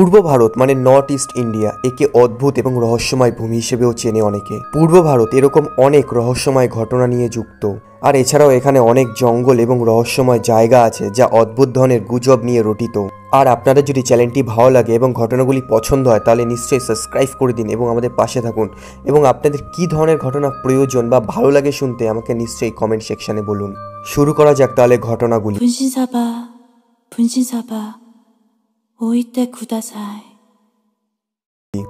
পূর্ব ভারত মানে north east India, একে অদ্ভুত এবং রহস্যময় ভূমি হিসেবেও চেনে অনেকে। পূর্ব ভারত এরকম অনেক রহস্যময় ঘটনা নিয়ে যুক্ত। আর এছাড়াও এখানে অনেক জঙ্গল এবং রহস্যময় জায়গা আছে যা অদ্ভুত ধরনের গুজব নিয়ে রটিত। আর আপনাদের যদি চ্যানেলটি ভালো লাগে এবং ঘটনাগুলি পছন্দ হয়, তাহলে নিশ্চয়ই সাবস্ক্রাইব করে দিন এবং আমাদের পাশে থাকুন। এবং আপনাদের কী ধরনের ঘটনা প্রয়োজন বা ভালো লাগে শুনতে, আমাকে নিশ্চয়ই কমেন্ট সেকশনে বলুন। শুরু করা যাক তাহলে ঘটনাগুলি। ওইতে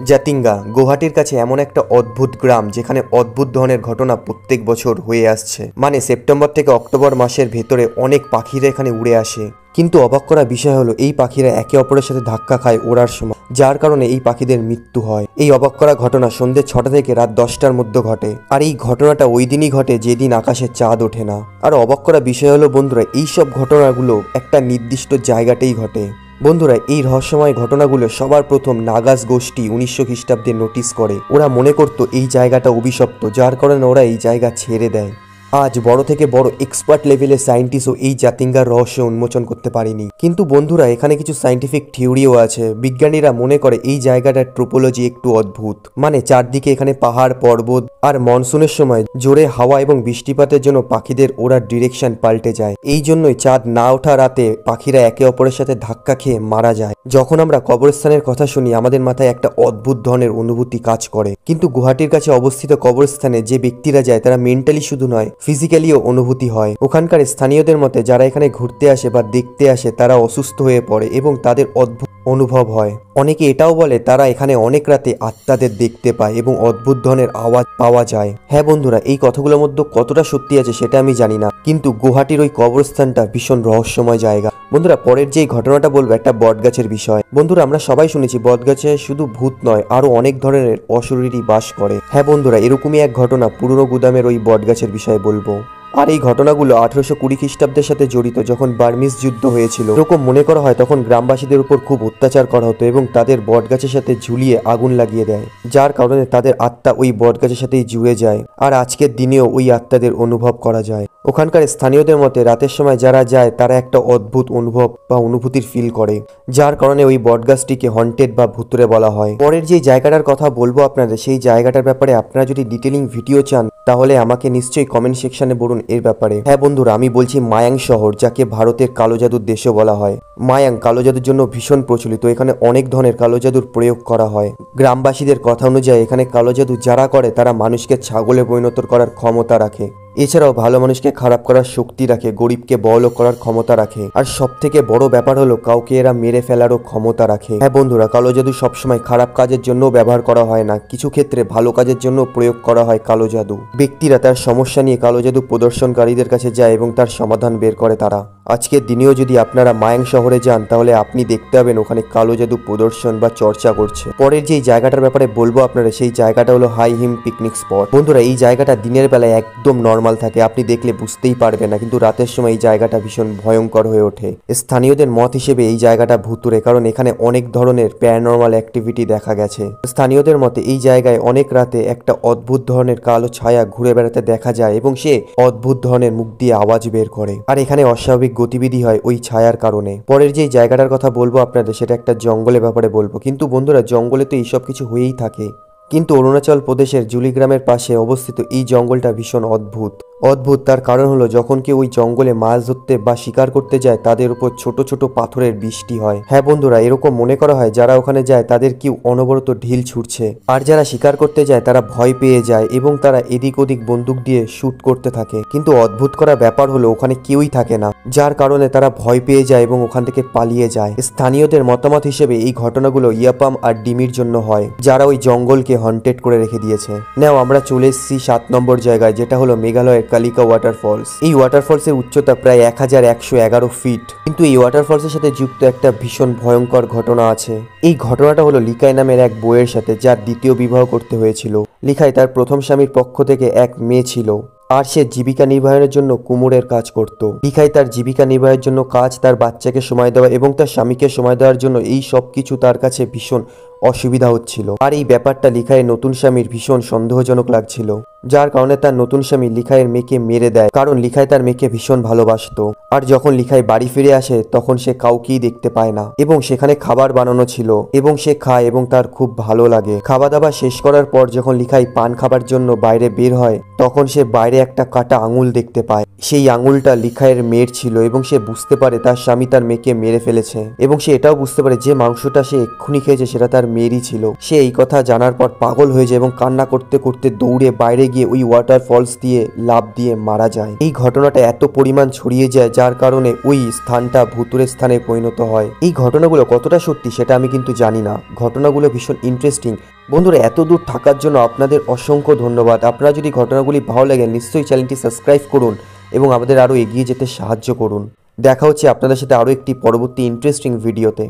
জাতিঙ্গা গুহাটির কাছে এমন একটা অদ্ভুত গ্রাম যেখানে অদ্ভুত ধরনের ঘটনা প্রত্যেক বছর হয়ে আসছে। মানে সেপ্টেম্বর থেকে অক্টোবর মাসের ভেতরে অনেক পাখিরা এখানে উড়ে আসে। কিন্তু অবাক করা বিষয় হলো, এই পাখিরা একে অপরের সাথে ধাক্কা খায় ওড়ার সময়, যার কারণে এই পাখিদের মৃত্যু হয়। এই অবাক করা ঘটনা সন্ধ্যে ছটা থেকে রাত দশটার মধ্যে ঘটে। আর এই ঘটনাটা ওই দিনই ঘটে যেদিন আকাশে চাঁদ ওঠে না। আর অবাক করা বিষয় হলো, বন্ধুরা, এইসব ঘটনাগুলো একটা নির্দিষ্ট জায়গাতেই ঘটে। বন্ধুরা, এই রহস্যময় ঘটনাগুলো সবার প্রথম নাগাস গোষ্ঠী উনিশশো খ্রিস্টাব্দে নোটিস করে। ওরা মনে করতো এই জায়গাটা অভিশপ্ত, যার কারণে ওরা এই জায়গা ছেড়ে দেয়। আজ বড় থেকে বড় এক্সপার্ট লেভেলের সায়েন্টিস্টও এই জাতিঙ্গার রহস্য উন্মোচন করতে পারেনি। কিন্তু বন্ধুরা, এখানে কিছু সায়েন্টিফিক থিওরিও আছে। বিজ্ঞানীরা মনে করে এই জায়গাটার ট্রোপোলজি একটু অদ্ভুত। মানে চারদিকে এখানে পাহাড়, পর্বত আর মনসুনের সময় জোরে হাওয়া এবং বৃষ্টিপাতের জন্য পাখিদের ওড়ার ডিরেকশন পাল্টে যায়। এই জন্যই চাঁদ না ওঠা রাতে পাখিরা একে অপরের সাথে ধাক্কা খেয়ে মারা যায়। যখন আমরা কবরস্থানের কথা শুনি, আমাদের মাথায় একটা অদ্ভুত ধরনের অনুভূতি কাজ করে। কিন্তু গুহাটির কাছে অবস্থিত কবরস্থানে যে ব্যক্তিরা যায়, তারা মেন্টালি শুধু নয় ফিজিক্যালিও অনুভূতি হয়। ওখানকার স্থানীয়দের মতে, যারা এখানে ঘুরতে আসে বা দেখতে আসে, তারা অসুস্থ হয়ে পড়ে এবং তাদের অদ্ভুত অনুভব হয়। অনেকে এটাও বলে, তারা এখানে অনেক রাতে আত্মাদের দেখতে পায় এবং অদ্ভুত ধরনের আওয়াজ পাওয়া যায়। হ্যাঁ বন্ধুরা, এই কথাগুলোর মধ্যে কতটা সত্যি আছে সেটা আমি জানি না, কিন্তু গুহাটির ওই কবরস্থানটা ভীষণ রহস্যময় জায়গা। বন্ধুরা, পরের যে ঘটনাটা বলব, একটা বটগাছের বিষয়। বন্ধুরা, আমরা সবাই শুনেছি বটগাছে শুধু ভূত নয়, আরও অনেক ধরনের অশরীরই বাস করে। হ্যাঁ বন্ধুরা, এরকমই এক ঘটনা পুরনো গুদামের ওই বটগাছের বিষয়ে বলব। আর এই ঘটনাগুলো আঠারোশো কুড়ি খ্রিস্টাব্দের সাথে জড়িত যখন বার্মিস যুদ্ধ হয়েছিল, এরকম মনে করা হয় তখন গ্রামবাসীদের উপর খুব অত্যাচার করা হতো এবং তাদের বটগাছের সাথে ঝুলিয়ে আগুন লাগিয়ে দেয়, যার কারণে তাদের আত্মা ওই বটগাছের সাথেই জুড়ে যায়, আর আজকের দিনেও ওই আত্মাদের অনুভব করা যায়। ওখানকার স্থানীয়দের মতে রাতের সময় যারা যায়, তারা একটা অদ্ভুত অনুভব বা অনুভূতির ফিল করে, যার কারণে ওই বটগাছটিকে হন্টেড বা ভুতুরে বলা হয়। পরের যে জায়গাটার কথা বলব আপনাদের, সেই জায়গাটার ব্যাপারে আপনারা যদি ডিটেলিং ভিডিও চান, তাহলে আমাকে নিশ্চয়ই কমেন্ট সেকশনে বলুন এর ব্যাপারে। হ্যাঁ বন্ধুরা, আমি বলছি মায়াং শহর, যাকে ভারতের কালো জাদুর দেশও বলা হয়। মায়াং কালো জাদুর জন্য ভীষণ প্রচলিত। এখানে অনেক ধরনের কালো জাদুর প্রয়োগ করা হয়। গ্রামবাসীদের কথা অনুযায়ী এখানে কালো জাদু যারা করে, তারা মানুষকে ছাগলে পরিণত করার ক্ষমতা রাখে। এছাড়াও ভালো মানুষকে খারাপ করার শক্তি রাখে, গরিবকে বড় করার ক্ষমতা রাখে। আর সব থেকে বড় ব্যাপার হলো কাউকে এরা মেরে ফেলারও ক্ষমতা রাখে। হ্যাঁ বন্ধুরা কালো জাদু সবসময় খারাপ কাজের জন্য ব্যবহার করা হয় না। কিছু ক্ষেত্রে ভালো কাজের জন্য প্রয়োগ করা হয় কালো জাদু ব্যক্তিরা তার সমস্যা নিয়ে কালো জাদু প্রদর্শনকারীদের কাছে যায় এবং তার সমাধান বের করে তারা। আজকের দিনেও যদি আপনারা মায়াং শহরে যান, তাহলে আপনি দেখতে পাবেন ওখানে কালো জাদু প্রদর্শন বা চর্চা করছে। পরের যে জায়গাটার ব্যাপারে বলব আপনারা সেই জায়গাটা হলো হাই হিম পিকনিক স্পট। বন্ধুরা, এই জায়গাটা দিনের বেলায় একদম নর্মাল থাকে, আপনি দেখলে বুঝতেই পারবেন না, কিন্তু রাতের সময় এই জায়গাটা ভীষণ ভয়ঙ্কর হয়ে ওঠে। স্থানীয়দের মত হিসেবে এই জায়গাটা ভুতুরে কারণ এখানে অনেক ধরনের প্যারানর্মাল অ্যাক্টিভিটি দেখা গেছে। স্থানীয়দের মতে, এই জায়গায় অনেক রাতে একটা অদ্ভুত ধরনের কালো ছায়া ঘুরে বেড়াতে দেখা যায় এবং সে অদ্ভুত ধরনের মুখ দিয়ে আওয়াজ বের করে। আর এখানে অস্বাভাবিক গতিবিধি হয় ওই ছায়ার কারণে। পরের যে জায়গাটার কথা বলব আপনাদের, সেটা একটা জঙ্গলের ব্যাপারে বলব। কিন্তু বন্ধুরা, জঙ্গলে তো এইসব কিছু হয়েই থাকে। কিন্তু অরুণাচল প্রদেশের জুলিগ্রামের পাশে অবস্থিত এই জঙ্গলটা ভীষণ অদ্ভুত। অদ্ভুত, তার কারণ হলো যখন কেউ ওই জঙ্গলে মাছ ধরতে বা শিকার করতে যায়, তাদের উপর ছোট ছোট পাথরের বৃষ্টি হয়। হ্যাঁ বন্ধুরা, এরকম মনে করা হয়, যারা ওখানে যায়, তাদের কেউ অনবরত ঢিল ছুটছে। আর যারা শিকার করতে যায়, তারা ভয় পেয়ে যায় এবং তারা এদিক ওদিক বন্দুক দিয়ে শুট করতে থাকে। কিন্তু অদ্ভুত করা ব্যাপার হলো, ওখানে কেউই থাকে না, যার কারণে তারা ভয় পেয়ে যায় এবং ওখান থেকে পালিয়ে যায়। স্থানীয়দের মতামত হিসেবে, এই ঘটনাগুলো ইয়াপাম আর ডিমির জন্য হয়, যারা ওই জঙ্গলকে হন্টেড করে রেখে দিয়েছে। নাও, আমরা চলে এসেছি সাত নম্বর জায়গায়, যেটা হলো মেঘালয়ের কালিকা ওয়াটারফলস এই ওয়াটারফলসের উচ্চতা প্রায় এক হাজার একশো এগারো ফিট কিন্তু এই ওয়াটারফলসের সাথে যুক্ত একটা ভীষণ ভয়ঙ্কর ঘটনা আছে। এই ঘটনাটা হলো লিকাই নামের এক বইয়ের সাথে, যার দ্বিতীয় বিবাহ করতে হয়েছিল। লিখাই তার প্রথম স্বামীর পক্ষ থেকে এক মেয়ে ছিল। আর সে জীবিকা নির্বাহের জন্য কুমোরের কাজ করত। লিখাই তার জীবিকা নির্বাহের জন্য কাজ, তার বাচ্চাকে সময় দেওয়া এবং তার স্বামীকে সময় দেওয়ার জন্য এই সব কিছু তার কাছে ভীষণ অসুবিধা হচ্ছিল। আর এই ব্যাপারটা লিখাইয়ের নতুন স্বামীর ভীষণ সন্দেহজনক লাগছিল। যার কারণে তার নতুন স্বামী লিখাইয়ের মেয়েকে মেরে দেয়। কারণ লিখায় তার মেয়েকে ভীষণ ভালোবাসতো। আর যখন লিখায় বাড়ি ফিরে আসে, তখন সে কাউকেই দেখতে পায় না। এবং সেখানে খাবার বানানো ছিল। এবং সে খায় এবং তার খুব ভালো লাগে। খাওয়া দাওয়া শেষ করার পর যখন লিখাই পান খাবার জন্য বাইরে বের হয়, তখন সে বাইরে একটা কাটা আঙুল দেখতে পায়। সেই আঙুলটা লিখাইয়ের মেয়ের ছিল এবং সে বুঝতে পারে তার স্বামী তার মেয়েকে মেরে ফেলেছে। এবং সে এটাও বুঝতে পারে যে মাংসটা সে এক্ষুনি খেয়েছে, সেটা তার মেয়েরই ছিল। সে এই কথা জানার পর পাগল হয়ে যায় এবং কান্না করতে করতে দৌড়ে বাইরে গিয়ে ওই ওয়াটার ফলস দিয়ে লাভ দিয়ে মারা যায়। এই ঘটনাটা এত পরিমাণ ছড়িয়ে যায় যার কারণে ওই স্থানটা ভুতুরের স্থানে পরিণত হয়। এই ঘটনাগুলো কতটা সত্যি সেটা আমি কিন্তু জানি না। ঘটনাগুলো ভীষণ ইন্টারেস্টিং বন্ধুরা, এত দূর থাকার জন্য আপনাদের অসংখ্য ধন্যবাদ। আপনারা যদি ঘটনাগুলি ভালো লাগে, নিশ্চয়ই চ্যানেলটি সাবস্ক্রাইব করুন এবং আমাদের আরও এগিয়ে যেতে সাহায্য করুন। দেখা হচ্ছে আপনাদের সাথে আরও একটি পরবর্তী ইন্টারেস্টিং ভিডিওতে